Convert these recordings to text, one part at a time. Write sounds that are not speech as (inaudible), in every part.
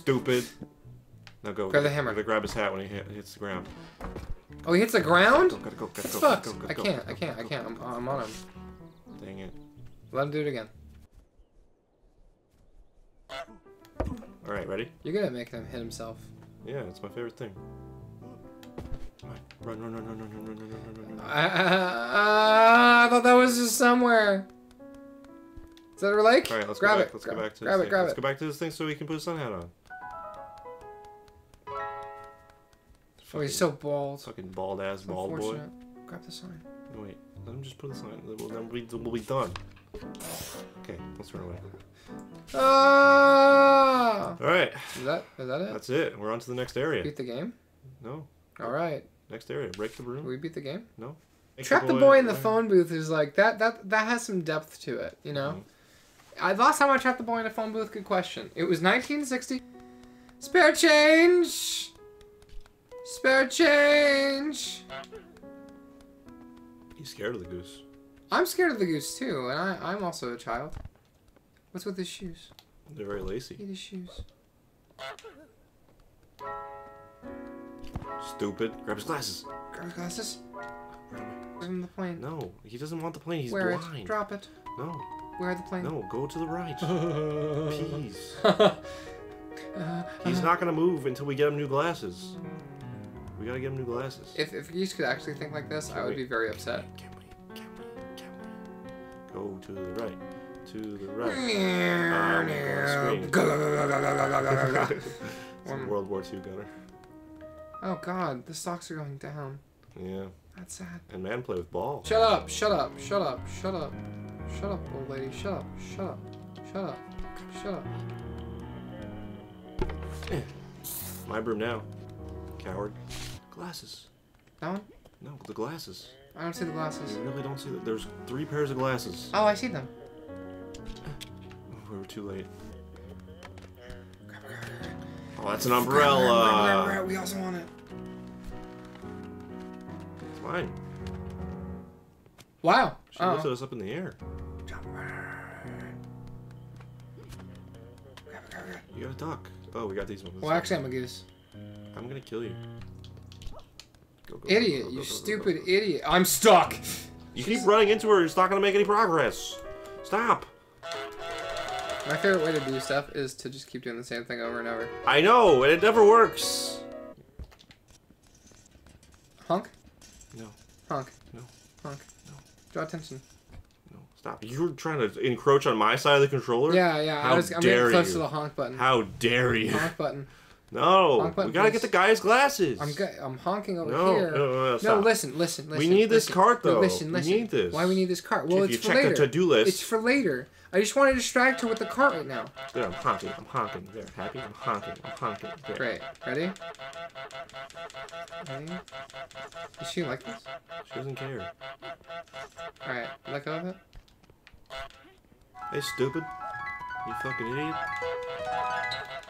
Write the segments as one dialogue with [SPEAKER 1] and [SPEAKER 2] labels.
[SPEAKER 1] Stupid. Now go.
[SPEAKER 2] Grab the hammer.
[SPEAKER 1] Gotta grab his hat when he hit, hits the ground.
[SPEAKER 2] Oh, he hits the ground?
[SPEAKER 1] Go, gotta go, gotta go, gotta go,
[SPEAKER 2] I
[SPEAKER 1] gotta
[SPEAKER 2] can't,
[SPEAKER 1] go,
[SPEAKER 2] I can't, I can't.
[SPEAKER 1] go,
[SPEAKER 2] I'm, I'm on him.
[SPEAKER 1] Dang it.
[SPEAKER 2] Let him do it again.
[SPEAKER 1] Alright, ready?
[SPEAKER 2] You're good at making him hit himself.
[SPEAKER 1] Yeah, it's my favorite thing. Come on. Run, run, run, run, run, run, run, run, run, run, run.
[SPEAKER 2] I, I, I thought that was just somewhere. Is that a lake?
[SPEAKER 1] Alright, let's
[SPEAKER 2] grab
[SPEAKER 1] go back.
[SPEAKER 2] it.
[SPEAKER 1] Let's
[SPEAKER 2] grab
[SPEAKER 1] go back to
[SPEAKER 2] grab
[SPEAKER 1] this
[SPEAKER 2] it.
[SPEAKER 1] thing.
[SPEAKER 2] Grab
[SPEAKER 1] let's
[SPEAKER 2] it.
[SPEAKER 1] go back to this thing so we can put a sun hat on.
[SPEAKER 2] Oh, he's so bald.
[SPEAKER 1] Fucking bald ass bald boy.
[SPEAKER 2] Grab the sign.
[SPEAKER 1] Wait, let him just put the sign. Then we'll, then we'll, be, done. Okay, let's run away.
[SPEAKER 2] Ah!
[SPEAKER 1] Alright,
[SPEAKER 2] Is that is that it?
[SPEAKER 1] that's it. We're on to the next area.
[SPEAKER 2] Beat the game.
[SPEAKER 1] No,
[SPEAKER 2] All right.
[SPEAKER 1] next area. Break the broom.
[SPEAKER 2] We beat the game.
[SPEAKER 1] No. Make
[SPEAKER 2] Trap the boy in the phone booth is like that. That that has some depth to it. You know. I last time I trapped the boy in a phone booth. Good question. It was 1960. Spare change. Spare change.
[SPEAKER 1] He's scared of the goose.
[SPEAKER 2] I'm scared of the goose too, and I, I'm also a child. What's with his shoes?
[SPEAKER 1] They're very lacy.
[SPEAKER 2] Eat his shoes.
[SPEAKER 1] Stupid. Grab his glasses.
[SPEAKER 2] Grab his glasses.
[SPEAKER 1] Away.
[SPEAKER 2] Him the plane.
[SPEAKER 1] No, he doesn't want the plane. He's
[SPEAKER 2] Wear
[SPEAKER 1] blind.
[SPEAKER 2] it. Drop it.
[SPEAKER 1] No,
[SPEAKER 2] Wear the plane.
[SPEAKER 1] no, go to the right. (laughs) Please.
[SPEAKER 2] Uh, (laughs)
[SPEAKER 1] He's not gonna move until we get him new glasses. We gotta get him new glasses.
[SPEAKER 2] If if geese could actually think like this, I would be very upset.
[SPEAKER 1] Can we? Can we? Can we? Go to the right. To the right. Uh, (laughs) it's a World War II gunner.
[SPEAKER 2] Oh god, the stocks are going down.
[SPEAKER 1] Yeah.
[SPEAKER 2] That's sad.
[SPEAKER 1] And man play with ball.
[SPEAKER 2] Shut up, shut up, shut up, shut up. Shut up, old lady, shut up, shut up, shut up, shut up.
[SPEAKER 1] My broom now. Coward. Glasses.
[SPEAKER 2] That one?
[SPEAKER 1] No, the glasses.
[SPEAKER 2] I don't see the glasses.
[SPEAKER 1] You really don't see that. There's three pairs of glasses.
[SPEAKER 2] Oh, I see them.
[SPEAKER 1] We were too late. (sighs) Oh, that's an umbrella.
[SPEAKER 2] We also want it.
[SPEAKER 1] It's mine.
[SPEAKER 2] Wow.
[SPEAKER 1] She
[SPEAKER 2] Oh.
[SPEAKER 1] lifted us up in the air. You got a duck. Oh, we got these ones.
[SPEAKER 2] Well, actually, I'm a goose.
[SPEAKER 1] I'm gonna kill you. Go, go,
[SPEAKER 2] Idiot,
[SPEAKER 1] go,
[SPEAKER 2] you stupid idiot. I'm stuck.
[SPEAKER 1] You keep running into her. It's not gonna make any progress. Stop.
[SPEAKER 2] My favorite way to do stuff is to just keep doing the same thing over and over.
[SPEAKER 1] I know, and it never works.
[SPEAKER 2] Honk,
[SPEAKER 1] No,
[SPEAKER 2] honk,
[SPEAKER 1] No.
[SPEAKER 2] honk.
[SPEAKER 1] No.
[SPEAKER 2] Draw attention.
[SPEAKER 1] no, stop. You're trying to encroach on my side of the controller.
[SPEAKER 2] Yeah, yeah.
[SPEAKER 1] How
[SPEAKER 2] I was, I'm
[SPEAKER 1] dare
[SPEAKER 2] getting close
[SPEAKER 1] you.
[SPEAKER 2] to the honk button.
[SPEAKER 1] How dare you?
[SPEAKER 2] Honk button.
[SPEAKER 1] No, we gotta get the guy's glasses.
[SPEAKER 2] I'm go- I'm honking over
[SPEAKER 1] No,
[SPEAKER 2] here.
[SPEAKER 1] no, no, no,
[SPEAKER 2] No, listen, listen, listen.
[SPEAKER 1] We need this
[SPEAKER 2] listen.
[SPEAKER 1] cart,
[SPEAKER 2] No,
[SPEAKER 1] though.
[SPEAKER 2] listen,
[SPEAKER 1] We
[SPEAKER 2] listen.
[SPEAKER 1] need this.
[SPEAKER 2] Why we need this cart? Well,
[SPEAKER 1] if
[SPEAKER 2] it's
[SPEAKER 1] you
[SPEAKER 2] for
[SPEAKER 1] check
[SPEAKER 2] later.
[SPEAKER 1] the to-do list,
[SPEAKER 2] It's for later. I just want to distract her with the cart right now.
[SPEAKER 1] there, I'm honking. I'm honking. There, happy. I'm honking. I'm honking. There.
[SPEAKER 2] Great. Ready? Ready? Is she like this?
[SPEAKER 1] She doesn't care.
[SPEAKER 2] All right. Let go of it.
[SPEAKER 1] Hey, stupid. You fucking idiot.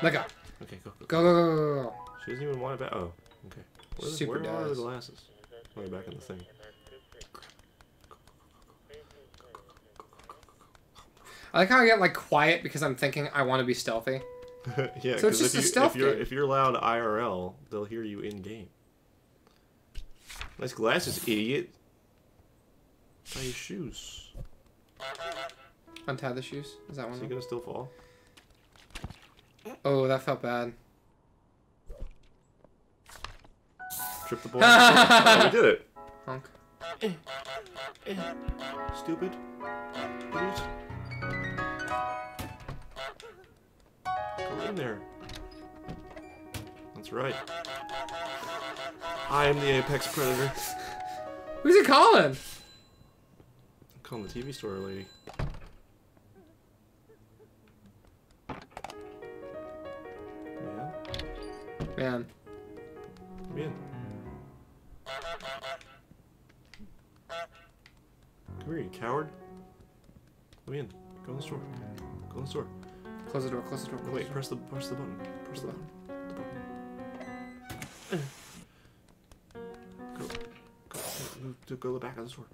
[SPEAKER 2] Let go.
[SPEAKER 1] Okay, go, go.
[SPEAKER 2] Go go go go go.
[SPEAKER 1] She doesn't even want it back. Oh, okay. Where,
[SPEAKER 2] Super
[SPEAKER 1] where are the glasses? They're back in the thing.
[SPEAKER 2] I like how I get like quiet because I'm thinking I want to be stealthy. (laughs)
[SPEAKER 1] yeah,
[SPEAKER 2] So it's just
[SPEAKER 1] if
[SPEAKER 2] a stealth
[SPEAKER 1] if you're
[SPEAKER 2] game.
[SPEAKER 1] if you're loud IRL, they'll hear you in game. Nice glasses, idiot. Tie your shoes.
[SPEAKER 2] Untie the shoes. Is that
[SPEAKER 1] Is he
[SPEAKER 2] one?
[SPEAKER 1] gonna still fall?
[SPEAKER 2] Oh, that felt bad.
[SPEAKER 1] Trip the ball. (laughs) oh, we did it.
[SPEAKER 2] Honk.
[SPEAKER 1] Stupid. Idiot. Go in there. That's right. I am the apex predator.
[SPEAKER 2] Who's he calling?
[SPEAKER 1] I'm calling the TV store lady.
[SPEAKER 2] Man.
[SPEAKER 1] come in. Come here, you coward. Come in. Go in the store. Go in the store.
[SPEAKER 2] Close the door. Close the door. Close
[SPEAKER 1] wait,
[SPEAKER 2] the
[SPEAKER 1] press the press the button. Press the button. The button. Go. Go. To go to the back of the store.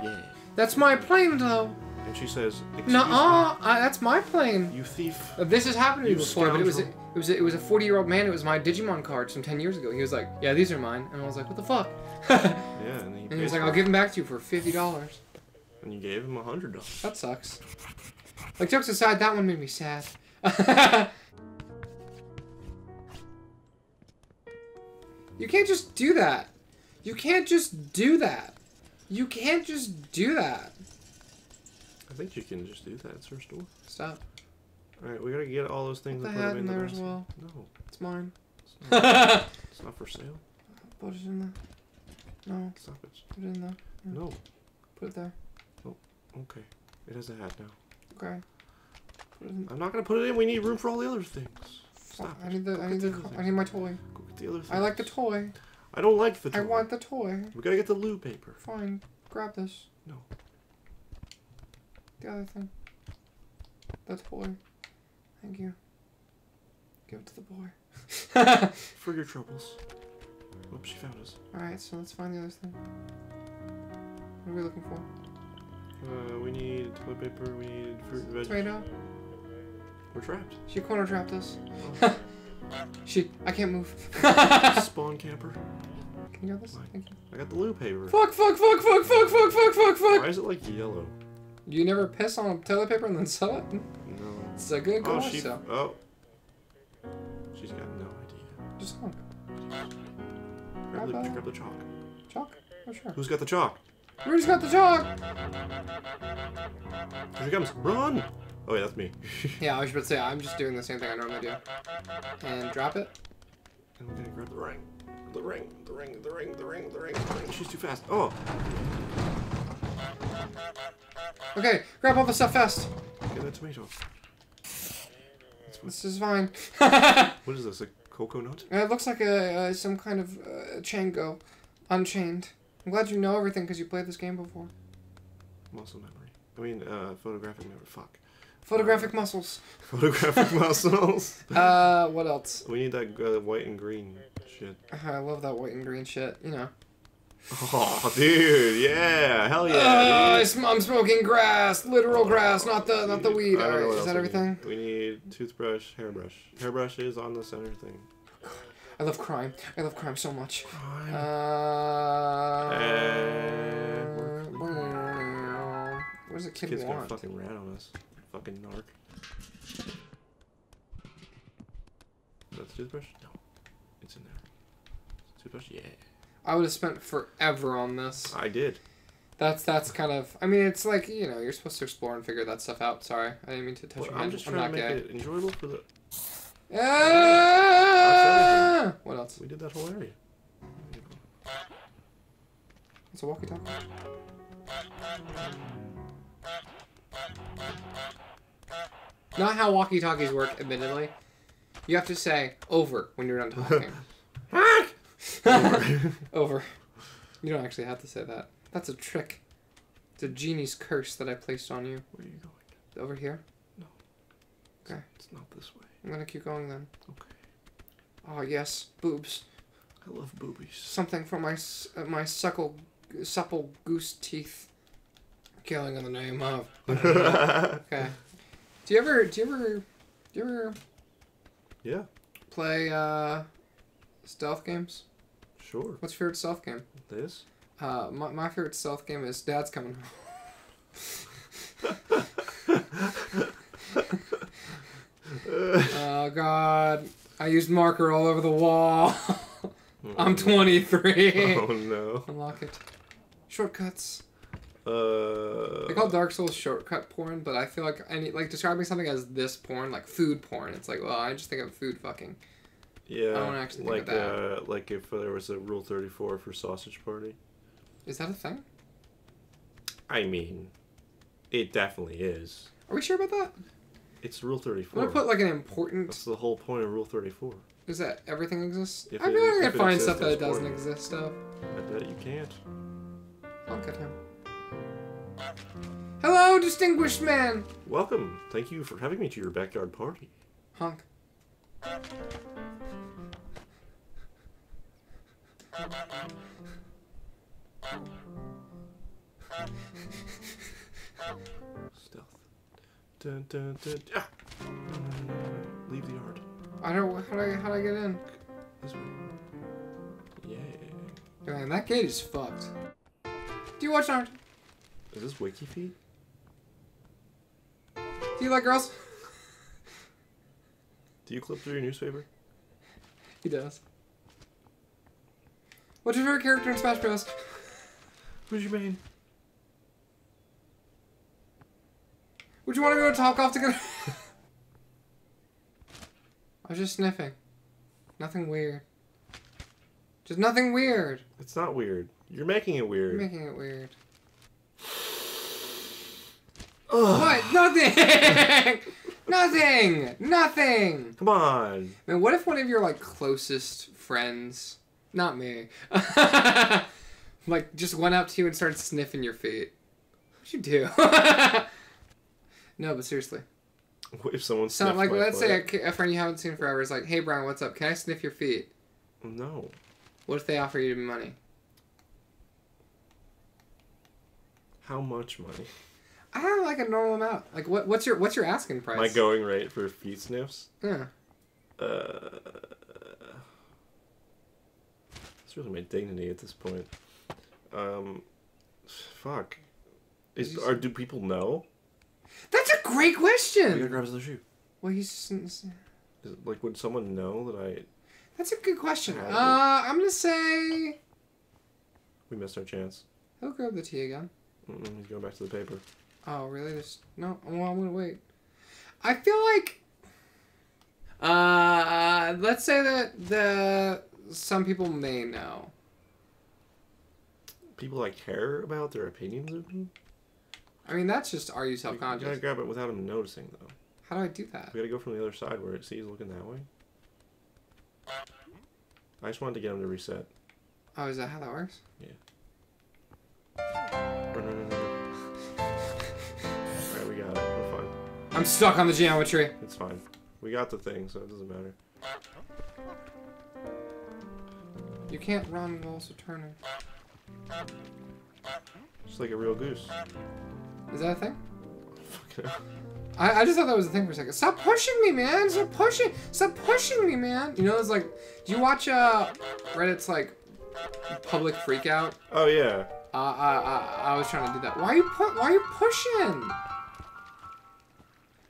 [SPEAKER 1] Yeah.
[SPEAKER 2] That's my plane, though.
[SPEAKER 1] And she says,
[SPEAKER 2] uh, that's my plane.
[SPEAKER 1] you thief.
[SPEAKER 2] Uh, This has happened to me before, but it was a, it was a, it was a 40 year old man. It was my Digimon cards from 10 years ago. He was like, "Yeah, these are mine," and I was like, "What the fuck?" (laughs)
[SPEAKER 1] Yeah, and he,
[SPEAKER 2] he was like, "I'll give them back to you for fifty dollars."
[SPEAKER 1] And you gave him a hundred dollars.
[SPEAKER 2] That sucks. Like jokes aside, that one made me sad. (laughs) you can't just do that. You can't just do that. You can't just do that.
[SPEAKER 1] I think you can just do that. It's her store.
[SPEAKER 2] Stop.
[SPEAKER 1] All right, we gotta get all those things
[SPEAKER 2] Put
[SPEAKER 1] and
[SPEAKER 2] the
[SPEAKER 1] put
[SPEAKER 2] hat
[SPEAKER 1] them
[SPEAKER 2] in
[SPEAKER 1] in the
[SPEAKER 2] there as well.
[SPEAKER 1] No,
[SPEAKER 2] It's mine.
[SPEAKER 1] it's not, it's not (laughs) for sale.
[SPEAKER 2] Put it in there. No,
[SPEAKER 1] Stop it.
[SPEAKER 2] put it in there.
[SPEAKER 1] No.
[SPEAKER 2] Put it there.
[SPEAKER 1] Oh, okay. It has a hat now.
[SPEAKER 2] Okay. Put it in.
[SPEAKER 1] I'm not gonna put it in. We need room for all the other things. Stop.
[SPEAKER 2] I need the. I need the. I need my toy.
[SPEAKER 1] Go get the other things.
[SPEAKER 2] I like the toy.
[SPEAKER 1] I don't like the.
[SPEAKER 2] I want the toy.
[SPEAKER 1] We gotta get the loo paper.
[SPEAKER 2] Fine. Grab this.
[SPEAKER 1] No.
[SPEAKER 2] The other thing. The toy. Thank you. Give it to the boy. (laughs)
[SPEAKER 1] For your troubles. Oops, she found us.
[SPEAKER 2] Alright, so let's find the other thing. What are we looking for?
[SPEAKER 1] Uh, we need toilet paper. We need fruit and veg.
[SPEAKER 2] Tomato?
[SPEAKER 1] We're trapped.
[SPEAKER 2] She corner trapped us. (laughs) she. I can't move. (laughs)
[SPEAKER 1] Spawn camper.
[SPEAKER 2] Can you grab this? Thank you.
[SPEAKER 1] I got the loo paper.
[SPEAKER 2] Fuck, fuck, fuck, fuck, fuck, fuck, fuck, fuck, fuck!
[SPEAKER 1] Why is it like yellow?
[SPEAKER 2] You never piss on a toilet paper and then sell it?
[SPEAKER 1] No.
[SPEAKER 2] It's a good
[SPEAKER 1] Oh, she.
[SPEAKER 2] so.
[SPEAKER 1] Oh. She's got no idea.
[SPEAKER 2] Just honk.
[SPEAKER 1] Grab the,
[SPEAKER 2] Grab,
[SPEAKER 1] grab the chalk.
[SPEAKER 2] Chalk? Oh, sure.
[SPEAKER 1] Who's got the chalk?
[SPEAKER 2] Rudy's got the chalk!
[SPEAKER 1] Here she comes. Run! Oh, yeah, that's me. (laughs)
[SPEAKER 2] Yeah, I was about to say, I'm just doing the same thing I normally do. And drop it.
[SPEAKER 1] and we're gonna grab the ring. The ring, the ring, the ring, the ring, the ring, the ring. She's too fast. Oh!
[SPEAKER 2] Okay, grab all the stuff fast.
[SPEAKER 1] Get that tomato.
[SPEAKER 2] This is fine. (laughs)
[SPEAKER 1] What is this? A cocoa nut?
[SPEAKER 2] it looks like a uh, some kind of uh, Django, unchained. I'm glad you know everything because you played this game before.
[SPEAKER 1] Muscle memory. I mean, uh, photographic memory. Fuck.
[SPEAKER 2] Photographic muscles. (laughs)
[SPEAKER 1] Photographic muscles. (laughs)
[SPEAKER 2] Uh, what else?
[SPEAKER 1] We need that uh, white and green shit.
[SPEAKER 2] I love that white and green shit. You know.
[SPEAKER 1] Oh, dude, yeah, hell yeah.
[SPEAKER 2] Uh, I
[SPEAKER 1] dude.
[SPEAKER 2] sm- I'm smoking grass, literal grass, not the not the weed.
[SPEAKER 1] I
[SPEAKER 2] Alright,
[SPEAKER 1] what
[SPEAKER 2] is that everything?
[SPEAKER 1] We need toothbrush, hairbrush. Hairbrush is on the center thing.
[SPEAKER 2] I love crime. I love crime so much.
[SPEAKER 1] Crime.
[SPEAKER 2] Uh.
[SPEAKER 1] And
[SPEAKER 2] What does a kid
[SPEAKER 1] kid's gonna fucking rat on us. Fucking narc. That's the toothbrush? No. It's in there. Toothbrush? Yeah.
[SPEAKER 2] I would have spent forever on this.
[SPEAKER 1] I did.
[SPEAKER 2] That's that's kind of. I mean, it's like you know, you're supposed to explore and figure that stuff out. Sorry, I didn't mean to touch
[SPEAKER 1] Well,
[SPEAKER 2] your
[SPEAKER 1] I'm
[SPEAKER 2] hand.
[SPEAKER 1] just
[SPEAKER 2] I'm
[SPEAKER 1] trying
[SPEAKER 2] not
[SPEAKER 1] to make
[SPEAKER 2] gay.
[SPEAKER 1] it enjoyable for the.
[SPEAKER 2] Ah! What else?
[SPEAKER 1] We did that whole area.
[SPEAKER 2] It's a walkie-talkie. Not how walkie-talkies work, admittedly. You have to say over when you're done talking. (laughs) (laughs) over. You don't actually have to say that. That's a trick. It's a genie's curse that I placed on you.
[SPEAKER 1] Where are you going?
[SPEAKER 2] Over here. No. Okay.
[SPEAKER 1] It's not this way.
[SPEAKER 2] I'm gonna keep going then.
[SPEAKER 1] Okay.
[SPEAKER 2] Oh yes, boobs.
[SPEAKER 1] I love boobies.
[SPEAKER 2] Something from my uh, my suckle, supple goose teeth. Killing in the name of. (laughs) Okay. Do you ever? Do you ever? Do you ever
[SPEAKER 1] yeah,
[SPEAKER 2] play uh, stealth games?
[SPEAKER 1] Sure.
[SPEAKER 2] What's your favorite stealth game?
[SPEAKER 1] This?
[SPEAKER 2] Uh, my, my favorite stealth game is Dad's Coming Home. oh God! I used marker all over the wall. (laughs) I'm 23.
[SPEAKER 1] Oh no.
[SPEAKER 2] Unlock it. Shortcuts.
[SPEAKER 1] Uh.
[SPEAKER 2] They call Dark Souls shortcut porn, but I feel like any like describing something as this porn, like food porn. It's like, well, I just think of food fucking.
[SPEAKER 1] Yeah.
[SPEAKER 2] I don't actually think
[SPEAKER 1] like
[SPEAKER 2] of that.
[SPEAKER 1] uh, like if there was a Rule Thirty Four for Sausage Party.
[SPEAKER 2] Is that a thing?
[SPEAKER 1] I mean, it definitely is.
[SPEAKER 2] Are we sure about that?
[SPEAKER 1] It's Rule 34.
[SPEAKER 2] I'm gonna put like an important.
[SPEAKER 1] That's the whole point of Rule Thirty Four.
[SPEAKER 2] Is that everything exists?
[SPEAKER 1] If
[SPEAKER 2] I
[SPEAKER 1] it-
[SPEAKER 2] feel like I can
[SPEAKER 1] it
[SPEAKER 2] find stuff that doesn't
[SPEAKER 1] important.
[SPEAKER 2] exist of.
[SPEAKER 1] I bet you can't.
[SPEAKER 2] Look at him. Hello, distinguished man.
[SPEAKER 1] Welcome. Thank you for having me to your backyard party.
[SPEAKER 2] Honk.
[SPEAKER 1] Stealth. Dun, dun, dun. Ah! No. Leave the yard.
[SPEAKER 2] I don't. How do I? How do I get in?
[SPEAKER 1] This way. Yeah.
[SPEAKER 2] Man, that gate is fucked. Do you watch Naruto?
[SPEAKER 1] Is this wiki feed?
[SPEAKER 2] Do you like girls?
[SPEAKER 1] Do you clip through your newspaper?
[SPEAKER 2] He does. What's your favorite character in Smash Bros?
[SPEAKER 1] Who's your main?
[SPEAKER 2] Would you want to go talk off together? I was just sniffing. Nothing weird. Just nothing weird.
[SPEAKER 1] It's not weird. You're making it weird.
[SPEAKER 2] You're making it weird. (sighs)
[SPEAKER 1] Ugh.
[SPEAKER 2] What? Nothing! (laughs) Nothing! Nothing!
[SPEAKER 1] Come on.
[SPEAKER 2] Man, what if one of your like closest friends, not me, (laughs) like just went up to you and started sniffing your feet? What'd you do? (laughs) no, but seriously.
[SPEAKER 1] What if someone
[SPEAKER 2] So
[SPEAKER 1] sniffed
[SPEAKER 2] like, let's
[SPEAKER 1] foot?
[SPEAKER 2] say a, a friend you haven't seen forever is like, "Hey, Brian, what's up? Can I sniff your feet?"
[SPEAKER 1] No.
[SPEAKER 2] What if they offer you money?
[SPEAKER 1] How much money?
[SPEAKER 2] I have like a normal amount. Like, what? What's your what's your asking price?
[SPEAKER 1] My going rate for feet sniffs?
[SPEAKER 2] Yeah.
[SPEAKER 1] Uh, it's really my dignity at this point. Um, fuck. Is
[SPEAKER 2] Did you
[SPEAKER 1] are do people know?
[SPEAKER 2] That's a great
[SPEAKER 1] We gotta
[SPEAKER 2] question.
[SPEAKER 1] grab his other shoe.
[SPEAKER 2] Well, he's.
[SPEAKER 1] Is it, like, would someone know that I
[SPEAKER 2] That's a good question. Uh, I'm gonna say
[SPEAKER 1] we missed our chance?
[SPEAKER 2] he'll grab the tea again.
[SPEAKER 1] Mm-mm, he's going back to the paper.
[SPEAKER 2] Oh, really? There's no. Well, I'm gonna wait. I feel like. Uh, let's say that the some people may know.
[SPEAKER 1] People I care about their opinions of me.
[SPEAKER 2] I mean, that's just are you
[SPEAKER 1] We gotta grab it without him noticing, though.
[SPEAKER 2] How do I do that?
[SPEAKER 1] We gotta go from the other side where it sees looking that way. I just wanted to get him to reset.
[SPEAKER 2] Oh, is that how that works?
[SPEAKER 1] No,
[SPEAKER 2] I'm stuck on the geometry.
[SPEAKER 1] It's fine. We got the thing, so it doesn't matter.
[SPEAKER 2] You can't run while also turning.
[SPEAKER 1] Just like a real goose.
[SPEAKER 2] Is that a thing? (laughs) I, I just thought that was a thing for a second. Stop pushing me, man! Stop pushing! Stop pushing me, man! You know, it's like, do you watch uh Reddit's like public freakout?
[SPEAKER 1] Oh yeah.
[SPEAKER 2] Uh, uh, uh, I was trying to do that. Why are you pu- Why are you pushing?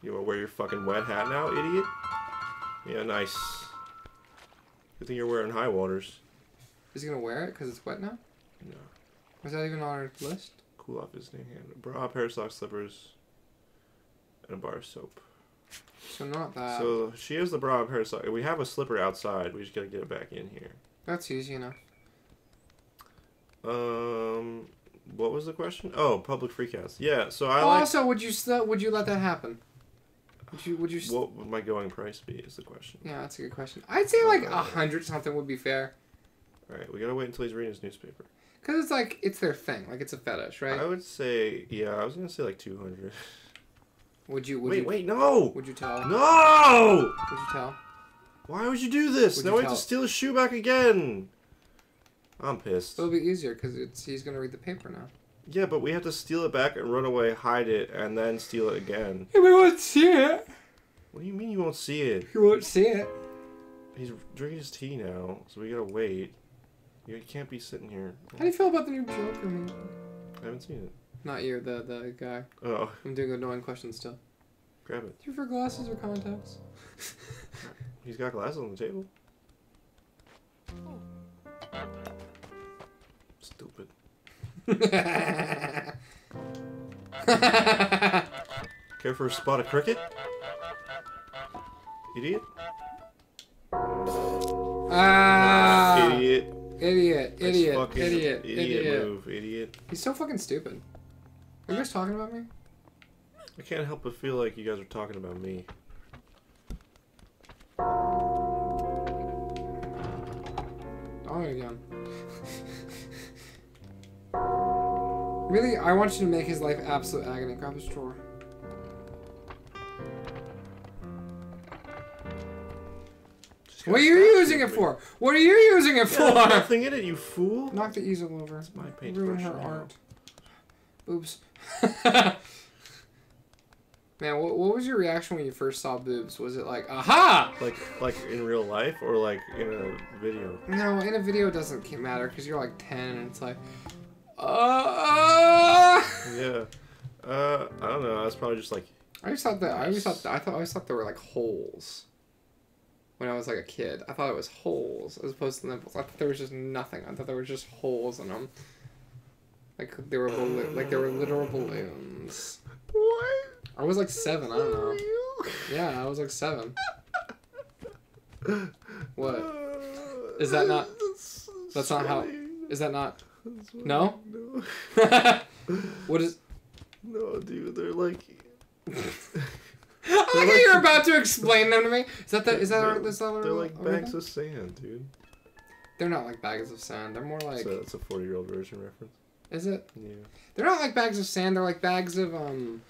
[SPEAKER 1] You wanna wear your fucking wet hat now, idiot? Yeah, nice. Good thing you're wearing high waters.
[SPEAKER 2] Is he gonna wear it because it's wet now?
[SPEAKER 1] No.
[SPEAKER 2] Was that even on our list?
[SPEAKER 1] Cool off his hand. Bra, pair of socks, slippers, and a bar of soap.
[SPEAKER 2] So not that.
[SPEAKER 1] so she has the bra and pair of socks. We have a slipper outside. We just gotta get it back in here.
[SPEAKER 2] That's easy enough.
[SPEAKER 1] Um, what was the question? Oh, public freakouts. Yeah. So I like.
[SPEAKER 2] also, would you would you let that happen? Would you would you? st-
[SPEAKER 1] What would my going price be? Is the question.
[SPEAKER 2] yeah, that's a good question. I'd say like a hundred something would be fair.
[SPEAKER 1] All right, we gotta wait until he's reading his newspaper.
[SPEAKER 2] Cause it's like it's their thing, like it's a fetish, right?
[SPEAKER 1] I would say, yeah, I was gonna say like two hundred.
[SPEAKER 2] Would you? Would
[SPEAKER 1] Wait,
[SPEAKER 2] you,
[SPEAKER 1] wait, no,
[SPEAKER 2] Would you tell?
[SPEAKER 1] no!
[SPEAKER 2] Would you tell?
[SPEAKER 1] Why would you do this?
[SPEAKER 2] Would
[SPEAKER 1] now we have to steal his shoe back again. I'm pissed.
[SPEAKER 2] It'll be easier because it's he's gonna read the paper now.
[SPEAKER 1] Yeah, but we have to steal it back and run away, hide it, and then steal it again.
[SPEAKER 2] Yeah, we won't see it.
[SPEAKER 1] What do you mean you won't see it?
[SPEAKER 2] You won't see it.
[SPEAKER 1] He's drinking his tea now, so we gotta wait. You can't be sitting here.
[SPEAKER 2] How do you feel about the new Joker movie?
[SPEAKER 1] I haven't seen it.
[SPEAKER 2] Not you, the the guy.
[SPEAKER 1] Oh,
[SPEAKER 2] I'm doing annoying questions still.
[SPEAKER 1] grab it.
[SPEAKER 2] Do you prefer glasses or contacts? (laughs)
[SPEAKER 1] He's got glasses on the table. Oh. Stupid. (laughs) Care for a spot of cricket? Idiot?
[SPEAKER 2] ah,
[SPEAKER 1] idiot.
[SPEAKER 2] idiot, idiot, idiot,
[SPEAKER 1] idiot,
[SPEAKER 2] idiot.
[SPEAKER 1] move, idiot.
[SPEAKER 2] He's so fucking stupid. Are you guys talking about me?
[SPEAKER 1] I can't help but feel like you guys are talking about me.
[SPEAKER 2] Oh, again. Really, I want you to make his life absolute agony. Grab his drawer. What are you using it for? What are you using it
[SPEAKER 1] Yeah,
[SPEAKER 2] for?
[SPEAKER 1] nothing in it, you fool.
[SPEAKER 2] Knock the easel over.
[SPEAKER 1] It's my
[SPEAKER 2] Ruin
[SPEAKER 1] paintbrush
[SPEAKER 2] her art. boobs. (laughs) Man, what, what was your reaction when you first saw boobs? Was it like, aha?
[SPEAKER 1] Like like in real life or like in a video?
[SPEAKER 2] No, in a video it doesn't matter because you're like 10 and it's like, uh.
[SPEAKER 1] Yeah. Uh, I don't know. I was probably just like,
[SPEAKER 2] I always thought that I always thought I thought I always thought there were like holes. When I was like a kid, I thought it was holes as opposed to nipples. I thought there was just nothing. I thought there were just holes in them. Like they were ballo- like they were literal balloons.
[SPEAKER 1] what?
[SPEAKER 2] I was like seven. I don't know. Yeah, I was like seven. (laughs) What? Is that not-
[SPEAKER 1] that's
[SPEAKER 2] not how. Is that not? No?
[SPEAKER 1] No. (laughs)
[SPEAKER 2] what is?
[SPEAKER 1] No, dude. They're like. (laughs)
[SPEAKER 2] I like you're about to explain them to me. Is that the? Is that?
[SPEAKER 1] They're-
[SPEAKER 2] Our, is that our,
[SPEAKER 1] They're like bags of sand, dude.
[SPEAKER 2] They're not like bags of sand. They're more like.
[SPEAKER 1] so that's a forty-year-old Virgin reference.
[SPEAKER 2] Is it?
[SPEAKER 1] Yeah.
[SPEAKER 2] They're not like bags of sand. They're like bags of um.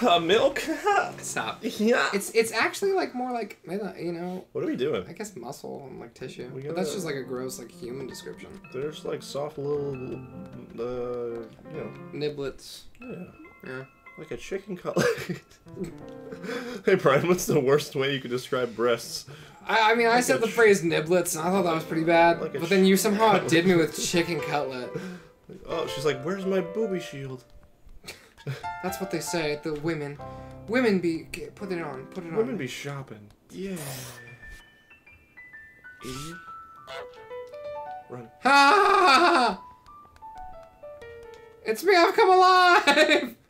[SPEAKER 1] Uh, milk. (laughs)
[SPEAKER 2] Stop.
[SPEAKER 1] yeah.
[SPEAKER 2] It's it's actually like more like you know
[SPEAKER 1] What are we doing?
[SPEAKER 2] I guess muscle and like tissue,
[SPEAKER 1] We
[SPEAKER 2] but that's just like a gross like human description.
[SPEAKER 1] There's like soft little, uh, you know,
[SPEAKER 2] Niblets.
[SPEAKER 1] yeah,
[SPEAKER 2] Yeah.
[SPEAKER 1] like a chicken cutlet. (laughs) hey Brian, what's the worst way you could describe breasts?
[SPEAKER 2] I, I mean, I said the phrase niblets, and I thought that was pretty bad.
[SPEAKER 1] Like
[SPEAKER 2] but then you somehow (laughs) outdid me with chicken cutlet.
[SPEAKER 1] Oh, she's like, where's my booby shield? (laughs)
[SPEAKER 2] That's what they say. The women, women be get, put it on, put it on.
[SPEAKER 1] Women be shopping. Yeah. Idiot. Run.
[SPEAKER 2] Ha! It's me! I've come alive. (laughs)